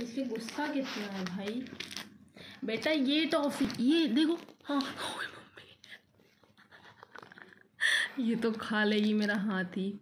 इसलिए गुस्सा कितना है भाई? बेटा, ये तो टॉफी ये देखो। हाँ, हाँ ये तो खा लेगी मेरा हाथ। ही